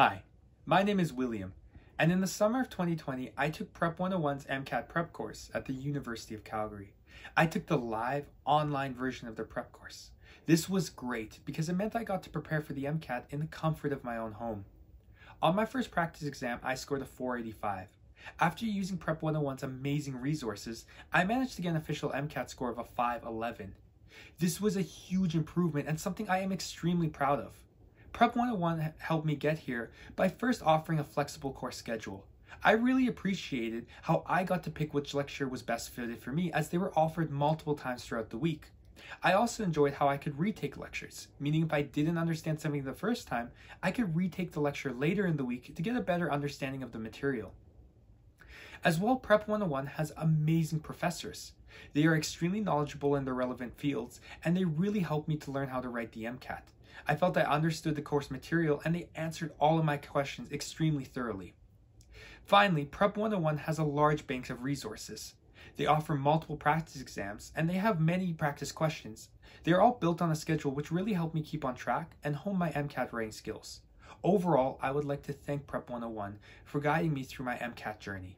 Hi, my name is William, and in the summer of 2020, I took Prep 101's MCAT prep course at the University of Calgary. I took the live online version of the prep course. This was great because it meant I got to prepare for the MCAT in the comfort of my own home. On my first practice exam, I scored a 485. After using Prep 101's amazing resources, I managed to get an official MCAT score of a 511. This was a huge improvement and something I am extremely proud of. Prep 101 helped me get here by first offering a flexible course schedule. I really appreciated how I got to pick which lecture was best fitted for me as they were offered multiple times throughout the week. I also enjoyed how I could retake lectures, meaning if I didn't understand something the first time, I could retake the lecture later in the week to get a better understanding of the material. As well, Prep 101 has amazing professors. They are extremely knowledgeable in their relevant fields, and they really helped me to learn how to write the MCAT. I felt I understood the course material, and they answered all of my questions extremely thoroughly. Finally, Prep 101 has a large bank of resources. They offer multiple practice exams, and they have many practice questions. They are all built on a schedule which really helped me keep on track and hone my MCAT writing skills. Overall, I would like to thank Prep 101 for guiding me through my MCAT journey.